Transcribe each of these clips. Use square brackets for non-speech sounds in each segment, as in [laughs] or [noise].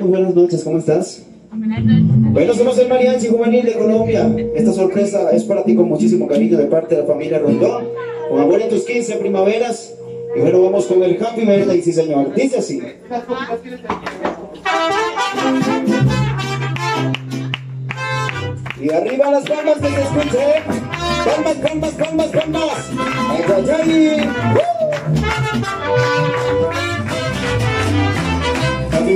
muy buenas noches, ¿cómo estás? Bueno, somos el Mariachi Juvenil de Colombia. Esta sorpresa es para ti con muchísimo cariño de parte de la familia Rondón. Con amor en tus 15 primaveras. Y bueno, vamos con el Happy Birthday, sí, señor. Dice así. Y arriba las palmas que se escuchen. Palmas, palmas, palmas, palmas. Ay, ay, ay.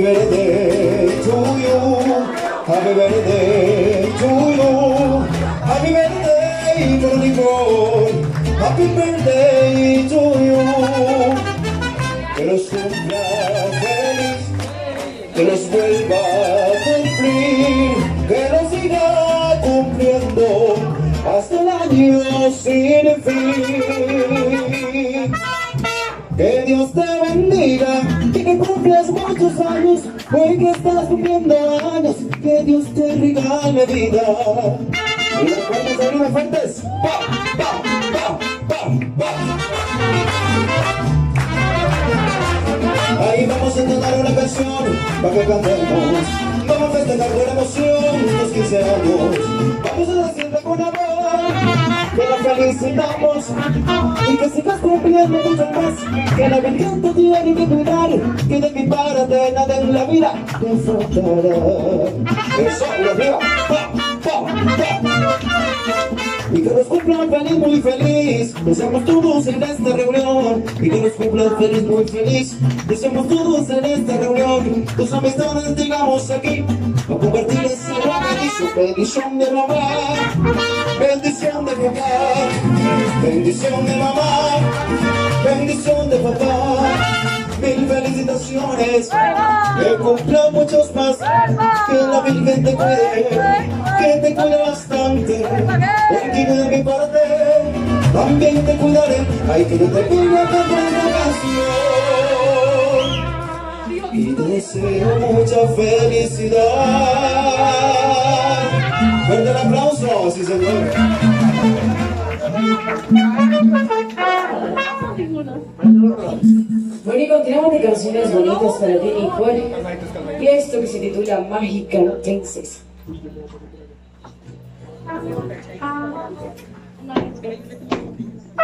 Birthday to you. Happy birthday to you. Happy birthday Nicole. Happy birthday to you. Que los cumpla feliz. Que los vuelva a cumplir. Que los siga cumpliendo hasta el año sin fin. Que Dios te hoy que estás cumpliendo años, que Dios te regale vida. Y las palmas arriba fuertes. Pa, pa, pa, pa, pa. Ahí vamos a entonar una canción para que cantemos. Vamos a festejar con emoción los 15 años. Vamos a decirle con amor que la felicitamos y que sigas cumpliendo mucho más. Que la te tiene que cuidar, que de mi parte nada en la vida. Eso. Pa, pa, pa. Y que nos cumplan feliz, muy feliz. Deseamos todos en esta reunión. Y que nos cumplan feliz, muy feliz. Deseamos todos en esta reunión. Tus amistades llegamos aquí. A compartir ese gran bendición Bendición de mamá. Bendición de papá. Bendición de mamá. Bendición de papá. Mil felicitaciones. Que cumplan muchos más Que la Virgen te cuide Que te cuide bastante También te cuidaré Ay, que no te pierdas de buena ocasión Y te deseo mucha felicidad Fuerte el aplauso, sí señor Bueno, y continuamos de canciones bonitas para ti, Nicole. Y esto que se titula Mágica Princesa.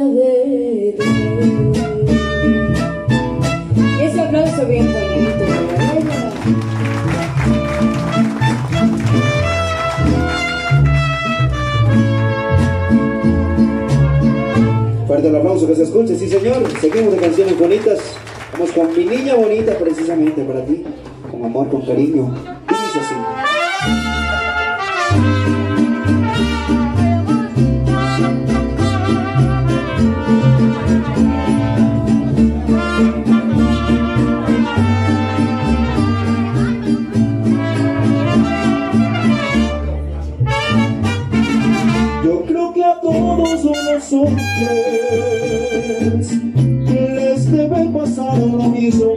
Y ese aplauso bien bonito. Fuerte el aplauso que se escuche, sí señor. Seguimos de canciones bonitas. Vamos con mi niña bonita precisamente para ti. Con amor, con cariño. les debe pasar lo mismo.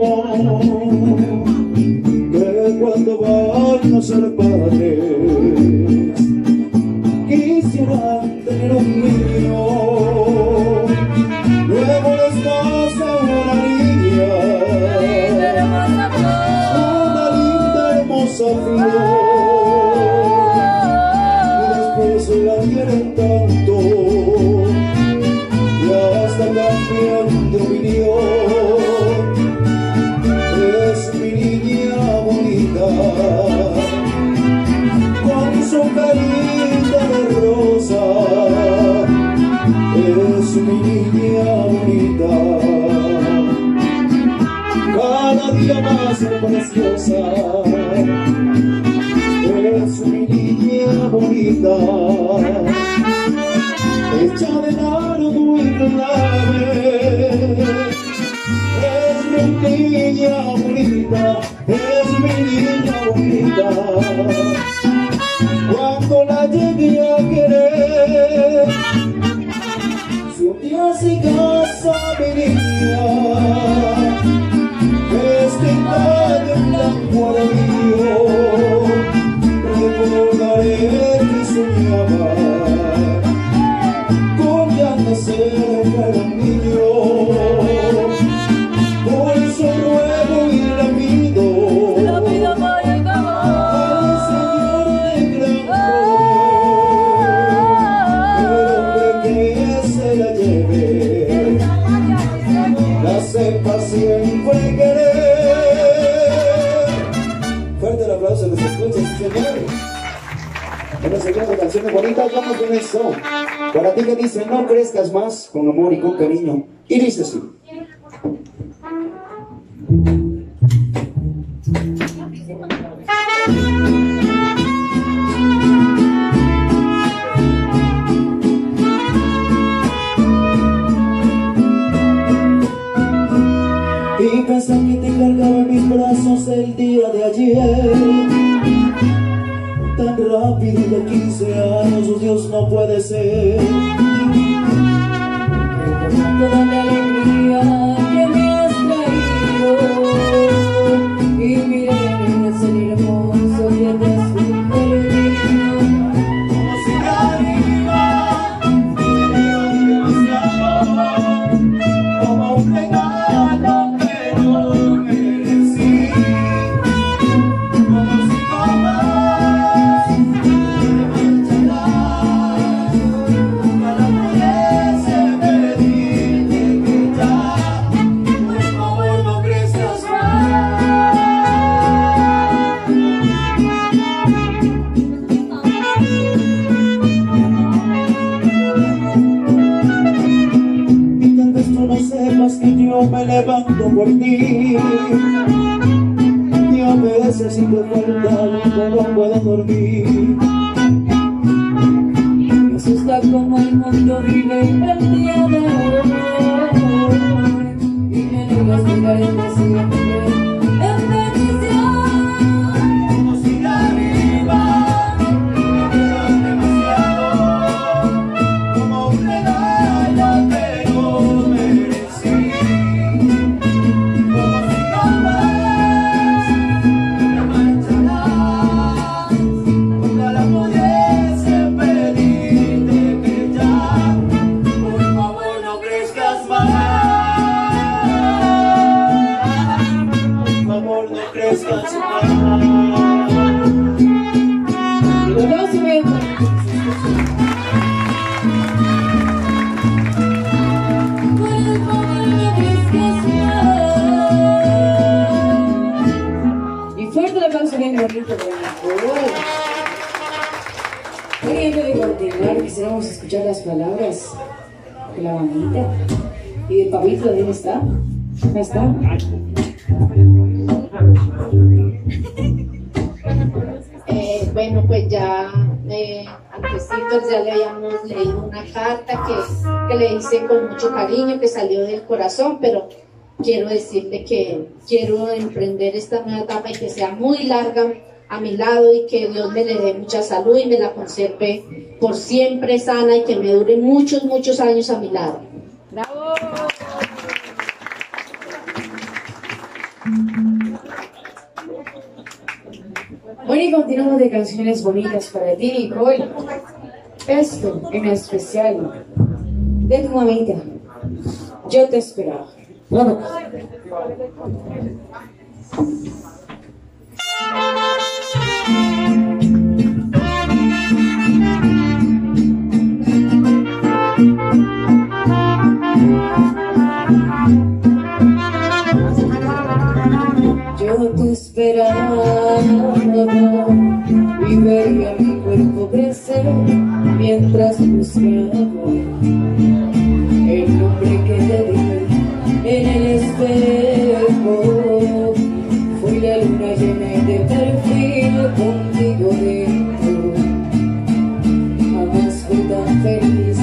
Que cuando van a ser padres quisieran tener un niño. Luego les pasa una niña. Una linda hermosa flor. preciosa Eres mi niña bonita. Hecha de largo y clave canciones bonitas, vamos con esto. Para ti que dice, no crezcas más con amor y con cariño. Y dice así. de 15 años, Dios, no puede ser. no puedo dormir. Me asusta como el mundo vive el día de hoy. Y me negas mirar en escuchar las palabras de la mamita y de Pablito, ¿dónde está? ¿Dónde está? [laughs] Eh, bueno, pues ya eh, ya le habíamos leído una carta que, que le hice con mucho cariño, que salió del corazón, pero quiero decirle que quiero emprender esta nueva etapa y que sea muy larga, a mi lado y que Dios me le dé mucha salud y me la conserve por siempre sana y que me dure muchos, muchos años a mi lado. ¡Bravo! Bueno, y continuamos de canciones bonitas para ti, Nicole. Esto en especial de tu mamita. Yo te esperaba. Vamos. Y de perfil contigo dentro. Jamás fui tan feliz,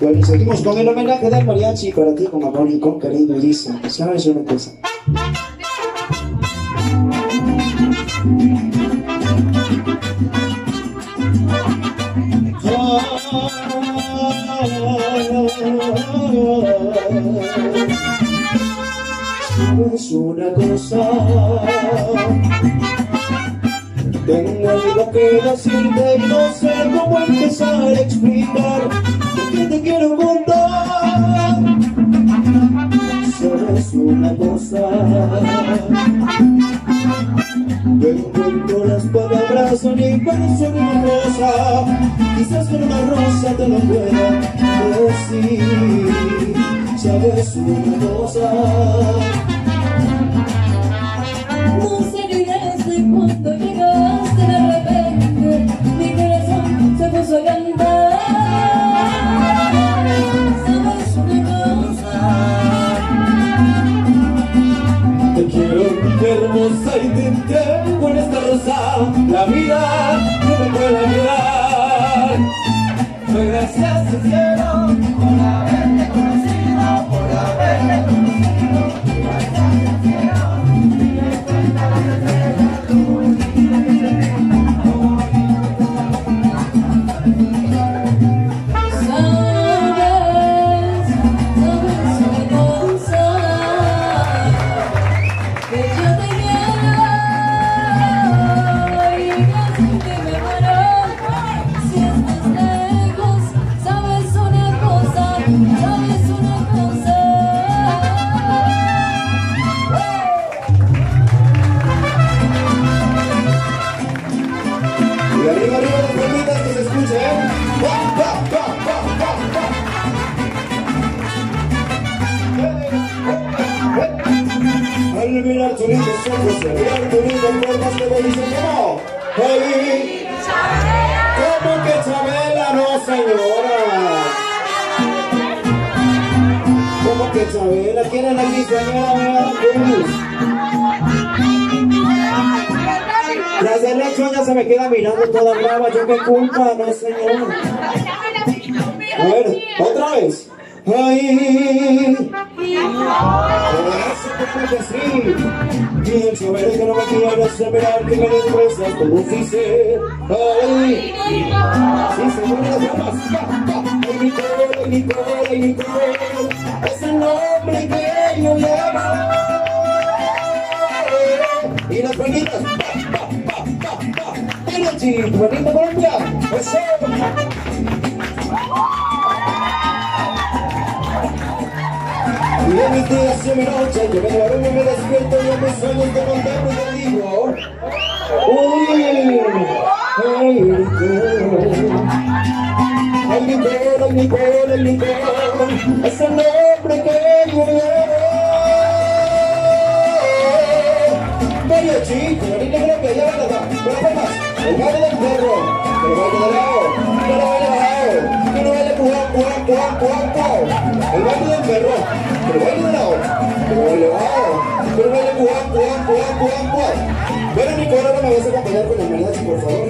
Bueno, seguimos con el homenaje del mariachi para ti con amor y con cariño y dice, pues ahora es una cosa. Decirte y no sé cómo empezar a explicar lo que te quiero contar. Sabes una cosa, no encuentro las palabras ni para ser una rosa. Quizás con una rosa te lo pueda decir. Sabes una cosa. La vida que me pueda mirar. Doy gracias al cielo Hecho ella se me queda mirando toda brava, yo qué culpa, no señor. Otra vez. Ay, que no me esperar que me desprecias como si sé. Ay, sí. Ay, Nicole, ay, Nicole, ay, Nicole. Es el nombre que yo. Y las. Chicos, bonito Colombia. Eso. Y en mis días y mi noche, yo me duermo y me despierto y en mis sueños te contemplo y te digo, uy, ay, Nicole. Ay, Nicole, ay, Nicole, ay, hago, no El baile del perro. Pero bailo de lado. Pero bailo bajado. Pero bailo pujón, pujón, pujón, pujón. Bueno, mi coro, me vas a acompañar con las por favor.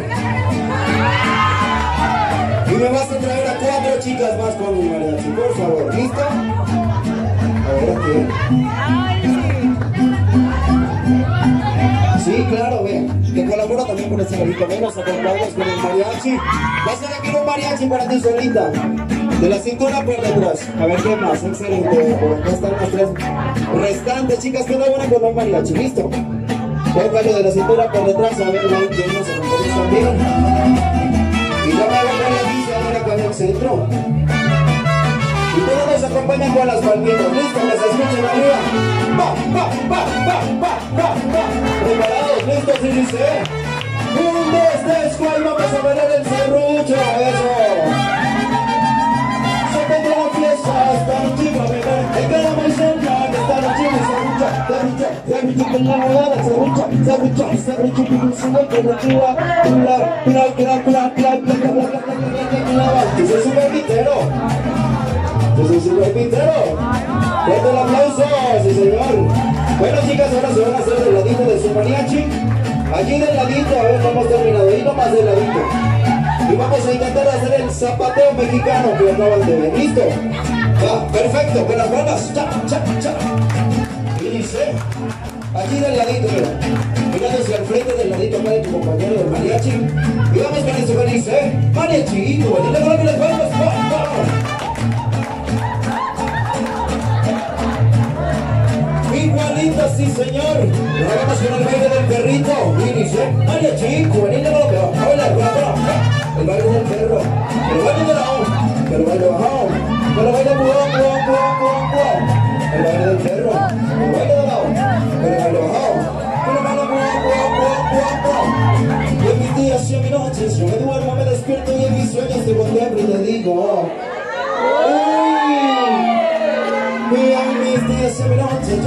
Y me vas a traer a cuatro chicas más con mi mariachi, por favor. ¿Listo? Sí, claro, vean que colabora también con el señorito Menos, acompañados con el mariachi. Va a ser aquí un mariachi para ti solita. De la cintura por detrás. A ver qué más, excelente. Por acá están las tres restantes chicas van con un mariachi. ¿Listo? Póngalo de la cintura por detrás, a ver, nos acompañamos también. Y no me hagan la visa ahora con el centro. Y todos nos acompañan con las palmitas. ¿Listo? Que se escuchen arriba. Va, va, va, va, va, va, va. ¿Listos? Sí, sí. Un, dos, tres, cuatro. Vamos a bailar el serrucho. Eso. Se vendrá la fiesta esta noche va a beber. El caramel central esta noche me serrucha. Serrucha, serrucha con la balada. Serrucha, serrucha, serrucha. Y sube con la chiva. Cula, cula, cula, cula, cula, cula, cula, cula, cula, cula, cula. Yo soy súper pitero. Yo soy súper pitero. Fuerte el aplauso, sí señor. Bueno chicas, ahora se van a hacer mariachi. Allí del ladito, a ver, vamos terminado. Ahí nomás del ladito. Y vamos a intentar hacer el zapateo mexicano que acaban de ver. ¿Listo? Va, perfecto, con las manos. Cha, cha, cha. Y dice, allí del ladito, mira. Mirando hacia el frente del ladito acá de tu compañero del mariachi. Y vamos con eso que dice, mariachi, tu con las manos. Va, va. Igualito, sí señor. Lo hagamos con el baile del perrito. Dice, mariachi, juvenil que va a bailar con la. El baile del perro. El baile de la O. El baile bajado. El baile. El baile del perro. El baile de la O. El baile bajado. El baile buón, buón, buón, buón. Y en mis días y en mis noches yo me duermo, me despierto y en mis sueños te contemplo y te digo días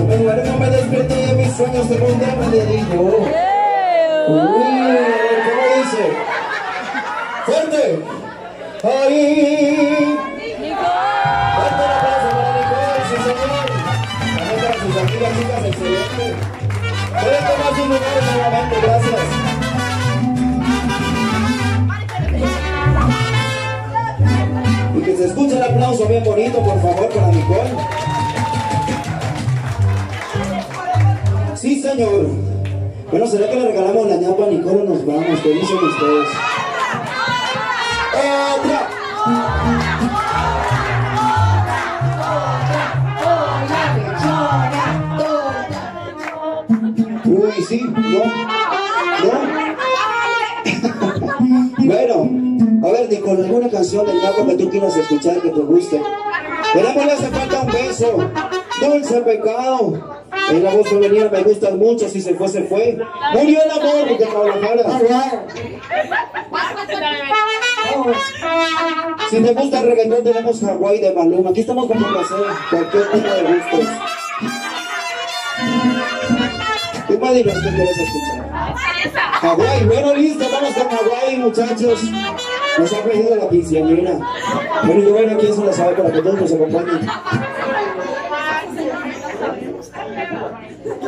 me duermo, me despierto y mis sueños tengo un diamantedillo ¡Eh, Uy, ¿cómo dice? ¡Fuerte! ¡Ay! ¡Nicole! Aplauso para sus amigas, chicas, gracias Y que se escuche el aplauso bien bonito, por favor, para Nicole. Señor. Bueno, ¿será que le regalamos la ñapa a Nicole o nos vamos? ¿Qué dicen ustedes? ¡Otra! Uy, sí, no, no. [laughs] bueno, a ver, Nicole, ¿alguna canción de ñapa que tú quieras escuchar que te guste? Veremos, le hace falta un beso. Dulce pecado. En la voz femenina me gustan mucho, si se fue, se fue. Murió el amor, porque Guadalajara. Si te gusta el reggaetón, tenemos Hawái de Maluma. Aquí estamos para complacer cualquier tipo de gustos. Tú me dirás qué quieres escuchar. Hawái, bueno, listo, vamos con Hawái, muchachos. Nos ha pedido la quinceañera. Bueno, y bueno, ¿quién se la sabe para que todos nos acompañen? Thank you.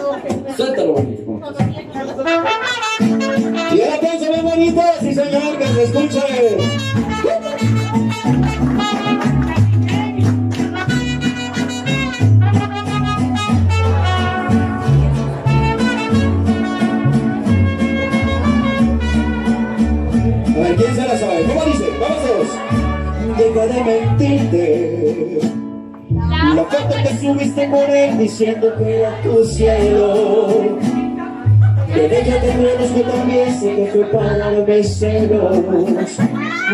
Diciendo que era tu cielo. Que de ella te conozco también, sé que fue para meseros.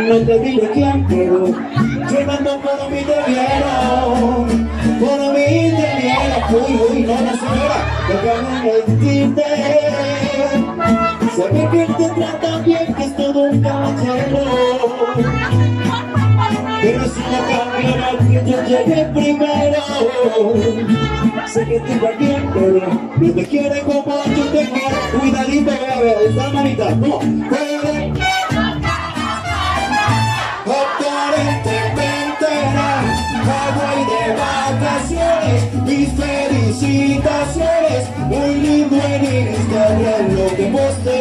No te diré quién, pero llegando por mí te vieron. Por mí te vieron. Uy, uy, no, no señora, déjame mentirte. Sabe que te trata bien, que es todo un caballero. Pero si no cambiará que yo llegué primero Sé que te va bien, pero no te quiere como yo te quiero. Cuidadito, esta manita, no Mis felicitaciones. Muy lindo en Instagram Lo que posté,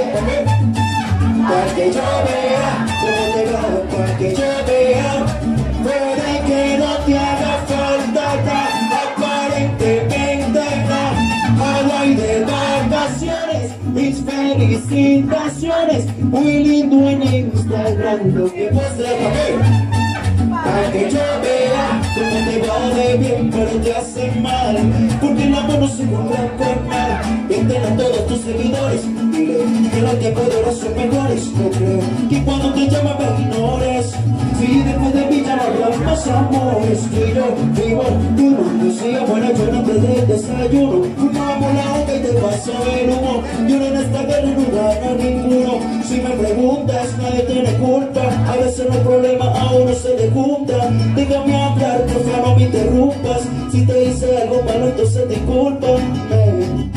para que yo felicitaciones. Muy lindo en Instagram lo que vos déjame para que yo de bien, pero te hace mal. Porque el amor no se compra con nada. Venden a todos tus seguidores. Dile que tiempos de ahora son mejores. No creo que cuando te llama me ignores. Si después de mí ya no habrá más amores. Que yo vivo uno. Decía, bueno, yo no te dé desayuno. Fumamos la hoja y te paso el humo. Yo en esta guerra no gano ninguno. Si me preguntas, nadie tiene culpa. A veces los problemas a uno se le juntan. Déjame hablar, por favor, no interrumpas. Si te hice algo malo, entonces discúlpame.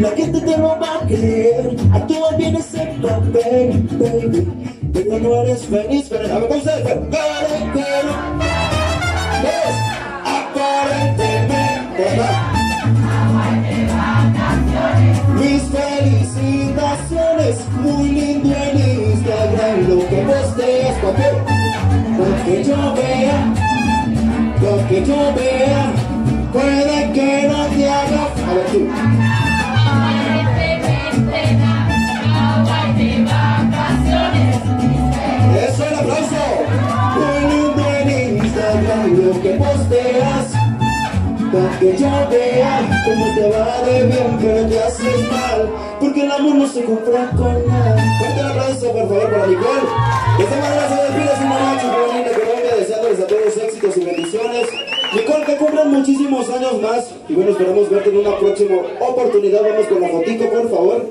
La gente te lo va a creer. Actúa bien ese papel, baby. Pero no eres feliz, pero dame con ustedes, pero pero Dos, aparentemente. Mis felicitaciones, muy lindo en Instagram lo que posteas, papel. Porque yo vea, que yo vea, puede que no te haga. A ver tú. Eso el aplauso. Muy lindo en Instagram lo que posteas. Para que yo vea cómo te va de bien, pero te haces mal. Porque el amor no se compra con nada. Fuerte el aplauso, por favor, para Nicole. De esta manera se despide su mamá Chupanín que muchísimos años más. Y bueno, esperamos verte en una próxima oportunidad. Vamos con la fotico, por favor.